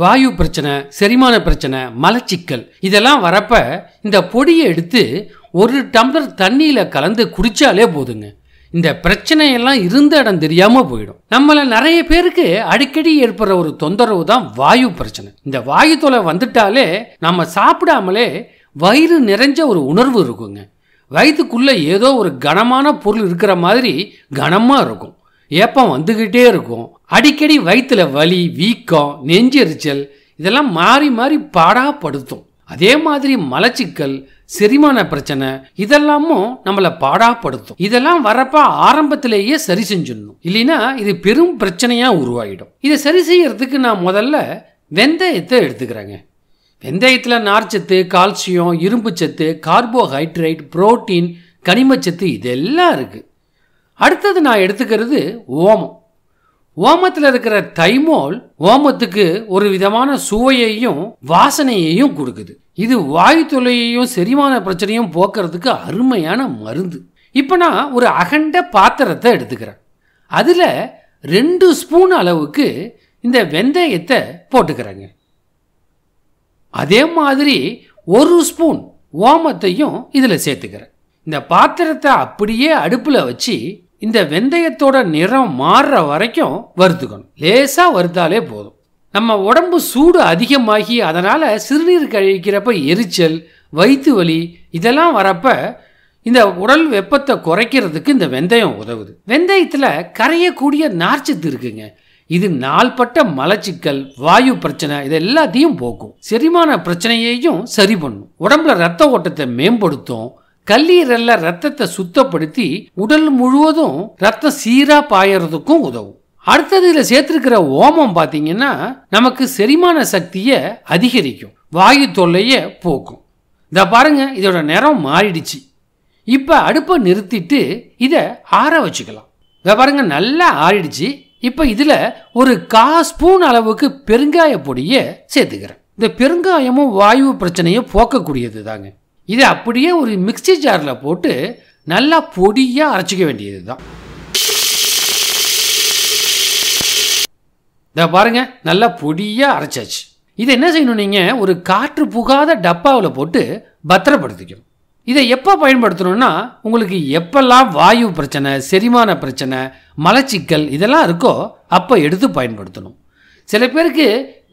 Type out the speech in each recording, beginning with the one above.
வாயு பிரச்சனை செரிமான பிரச்சனை மலச்சிக்கல் இதெல்லாம் வரப்ப இந்த பொடியை எடுத்து ஒரு டம்ளர் தண்ணியில் கலந்து குடிச்சாலே போதுங்க. இந்த பிரச்சனையெல்லாம் இருந்த இடம் தெரியாமல் போயிடும். நம்மளை நிறைய பேருக்கு அடிக்கடி ஏற்படுற ஒரு தொந்தரவு தான் வாயு பிரச்சனை. இந்த வாயு தொலை வந்துட்டாலே நம்ம சாப்பிடாமலே வயிறு நிறைஞ்ச ஒரு உணர்வு இருக்குங்க. வயிற்றுக்குள்ளே ஏதோ ஒரு கனமான பொருள் இருக்கிற மாதிரி கனமாக இருக்கும். ஏப்பம் வந்துக்கிட்டே இருக்கும். அடிக்கடி வயிற்றுல வலி வீக்கம் நெஞ்செரிச்சல் இதெல்லாம் மாறி மாறி பாடாப்படுத்தும். அதே மாதிரி மலச்சிக்கல் செரிமான பிரச்சனை இதெல்லாமும் நம்மளை பாடாப்படுத்தும். இதெல்லாம் வரப்ப ஆரம்பத்திலேயே சரி செஞ்சிடணும். இல்லைன்னா இது பெரும் பிரச்சனையா உருவாகிடும் இதை சரி செய்யறதுக்கு நான் முதல்ல வெந்தயத்தை எடுத்துக்கிறேங்க. வெந்தயத்தில் நார்ச்சத்து கால்சியம் இரும்புச்சத்து கார்போஹைட்ரேட் புரோட்டீன் கனிமச்சத்து இதெல்லாம் இருக்குது அடுத்தது நான் எடுத்துக்கிறது ஓமம். ஓமத்தில் இருக்கிற தைமோல் ஓமத்துக்கு ஒரு விதமான சுவையையும் வாசனையையும் கொடுக்குது. இது வாயு தொல்லையையும் செரிமான பிரச்சனையும் போக்குறதுக்கு அருமையான மருந்து. இப்போ நான் ஒரு அகண்ட பாத்திரத்தை எடுத்துக்கிறேன். அதில் ரெண்டு ஸ்பூன் அளவுக்கு இந்த வெந்தயத்தை போட்டுக்கிறேங்க. அதே மாதிரி ஒரு ஸ்பூன் ஓமத்தையும் இதில் சேர்த்துக்கிறேன். இந்த பாத்திரத்தை அப்படியே அடுப்பில் வச்சு இந்த வெந்தயத்தோட நிறம் மாறுற வரைக்கும் வறுத்துக்கணும். லேசாக வறுத்தாலே போதும். நம்ம உடம்பு சூடு அதிகமாகி அதனால் சிறுநீர் கழிக்கிறப்ப எரிச்சல் வயிற்று வலி இதெல்லாம் வரப்ப இந்த உடல் வெப்பத்தை குறைக்கிறதுக்கு இந்த வெந்தயம் உதவுது. வெந்தயத்தில் கரையக்கூடிய நார்ச்சத்து இருக்குங்க. இது நாள்பட்ட மலச்சிக்கல் வாயு பிரச்சனை இது எல்லாத்தையும் போக்கும். செரிமான பிரச்சனையையும் சரி பண்ணும். உடம்புல ரத்த ஓட்டத்தை மேம்படுத்தும். கல்லீரல்ல ரத்தத்தை சுத்தப்படுத்தி உடல் முழுவதும் ரத்தம் சீரா பாயறதுக்கும் உதவும். அடுத்தது இதில் சேர்த்துருக்கிற ஓமம் பார்த்தீங்கன்னா நமக்கு செரிமான சக்தியை அதிகரிக்கும். வாயு தொல்லையை போக்கும். இதை பாருங்க இதோட நிறம் மாறிடுச்சு. இப்போ அடுப்பை நிறுத்திட்டு இதை ஆற வச்சுக்கலாம். இதை பாருங்க நல்லா ஆறிடுச்சு. இப்போ இதில் ஒரு கா ஸ்பூன் அளவுக்கு பெருங்காய பொடியை சேர்த்துக்கிறேன். இந்த பெருங்காயமும் வாயு பிரச்சனையை போக்கக்கூடியது தாங்க இதை அப்படியே ஒரு மிக்சி ஜாரில் போட்டு நல்லா பொடியாக அரைச்சிக்க வேண்டியது தான் இதை பாருங்க நல்லா பொடியாக அரைச்சாச்சு. இதை என்ன செய்யணும் நீங்கள் ஒரு காற்று புகாத டப்பாவில் போட்டு பத்திரப்படுத்திக்கணும். இதை எப்போ பயன்படுத்தணும்னா உங்களுக்கு எப்பெல்லாம் வாயு பிரச்சனை செரிமான பிரச்சனை மலச்சிக்கல் இதெல்லாம் இருக்கோ அப்போ எடுத்து பயன்படுத்தணும். சில பேருக்கு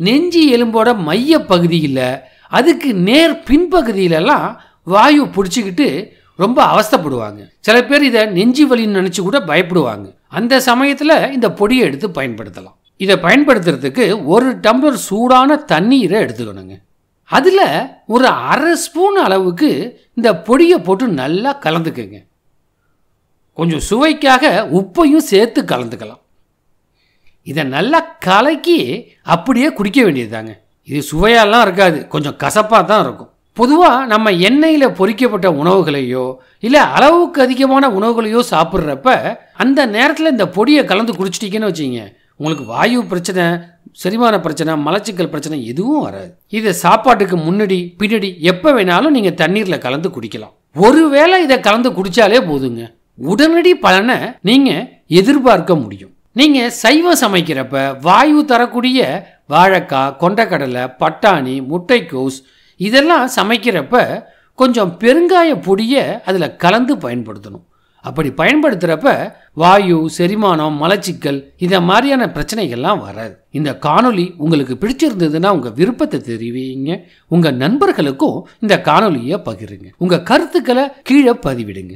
நெஞ்சி எலும்போட மைய பகுதியில் அதுக்கு நேர் பின்பகுதியிலலாம் வாயு பிடிச்சிக்கிட்டு ரொம்ப அவஸ்தைப்படுவாங்க. சில பேர் இதை நெஞ்சி வலின்னு நினச்சி கூட பயப்படுவாங்க. அந்த சமயத்தில் இந்த பொடியை எடுத்து பயன்படுத்தலாம். இதை பயன்படுத்துறதுக்கு ஒரு டம்ளர் சூடான தண்ணீரை எடுத்துக்கணுங்க. அதில் ஒரு அரை ஸ்பூன் அளவுக்கு இந்த பொடியை போட்டு நல்லா கலந்துக்குங்க. கொஞ்சம் சுவைக்காக உப்பையும் சேர்த்து கலந்துக்கலாம். இதை நல்லா கலக்கி அப்படியே குடிக்க வேண்டியதுதாங்க. இது சுவையாலாம் இருக்காது. கொஞ்சம் கசப்பாக தான் இருக்கும். பொதுவாக நம்ம எண்ணெயில் பொறிக்கப்பட்ட உணவுகளையோ இல்லை அளவுக்கு அதிகமான உணவுகளையோ சாப்பிட்றப்ப அந்த நேரத்தில் இந்த பொடியை கலந்து குடிச்சிட்டிங்கன்னு வச்சுங்க உங்களுக்கு வாயு பிரச்சனை செரிமான பிரச்சனை மலச்சிக்கல் பிரச்சனை எதுவும் வராது. இதை சாப்பாட்டுக்கு முன்னாடி பின்னாடி எப்போ வேணாலும் நீங்கள் தண்ணீரில் கலந்து குடிக்கலாம். ஒருவேளை இதை கலந்து குடித்தாலே போதுங்க. உடனடி பலனை நீங்கள் எதிர்பார்க்க முடியும். நீங்கள் சைவம் சமைக்கிறப்ப வாயு தரக்கூடிய வாழைக்காய் கொண்டக்கடலை பட்டாணி முட்டைக்கோஸ் இதெல்லாம் சமைக்கிறப்ப கொஞ்சம் பெருங்காய பொடியை அதில் கலந்து பயன்படுத்தணும். அப்படி பயன்படுத்துகிறப்ப வாயு செரிமானம் மலச்சிக்கல் இதை மாதிரியான பிரச்சனைகள்லாம் வராது. இந்த காணொலி உங்களுக்கு பிடிச்சிருந்ததுன்னா உங்கள் விருப்பத்தை தெரிவிங்க. உங்கள் நண்பர்களுக்கும் இந்த காணொலியை பகிருங்க. உங்கள் கருத்துக்களை கீழே பதிவிடுங்க.